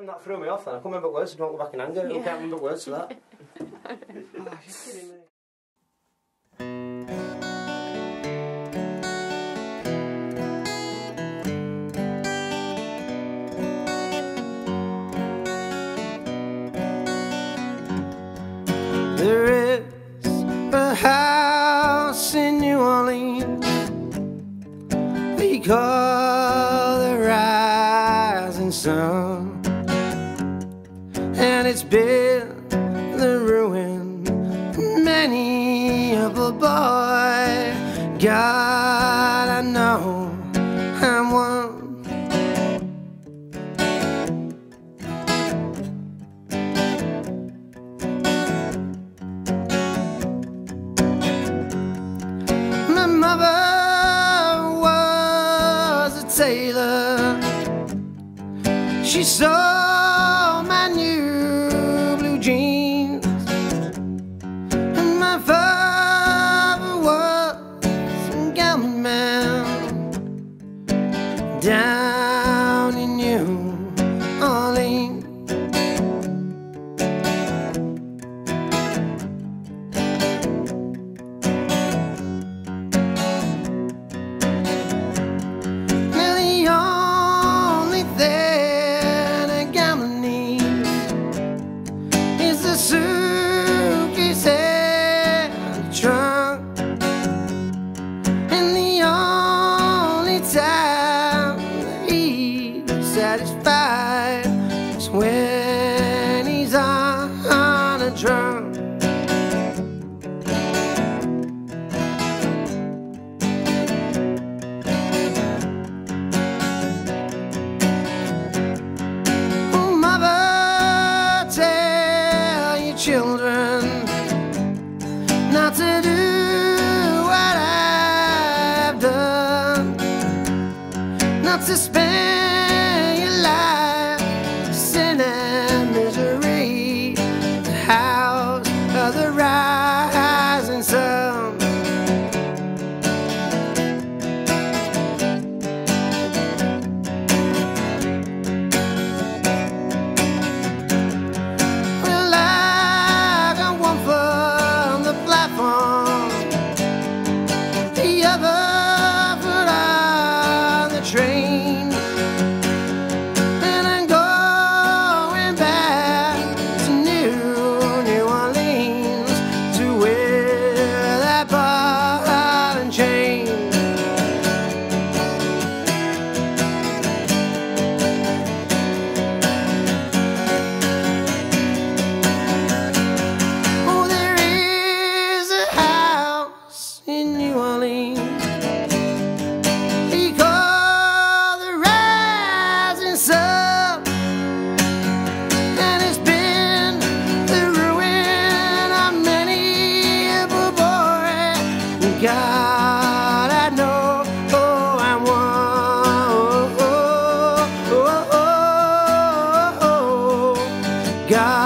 Then that threw me off then. I couldn't remember words, so don't go back in anger. I Yeah. can't remember words to that. oh, you're kidding me. There is a house in New Orleans we call the rising sun, and it's been the ruin many of a boy. God, I know I'm one. My mother was a tailor. She saw down in New Orleans. Now the only thing a gambler needs is a suitcase and a trunk. And the only time drunk. Oh, mother, tell your children not to do what I've done, not to spend God, I know, oh. Oh, oh, oh, oh, oh. God.